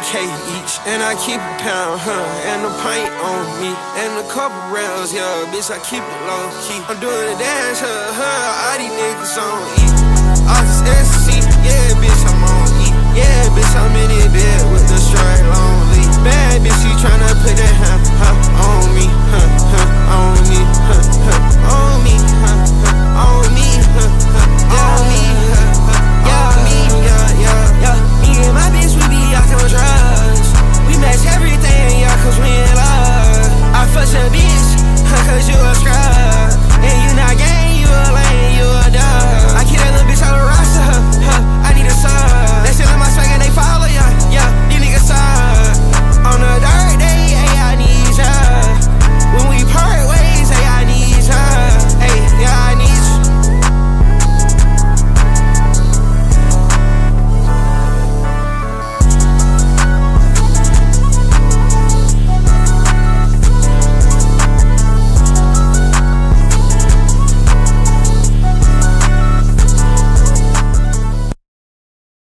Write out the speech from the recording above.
8K each. And I keep a pound, huh? And a pint on me. And a couple rounds, yeah, bitch, I keep it low key. I'm doing a dance, huh? huh? All these niggas on E. All this ecstasy, yeah, bitch, I'm on E. Yeah, bitch, I'm in it bed with the straight lonely. Bad bitch, she tryna put that huh, huh, on me, huh, huh, on me, huh, huh.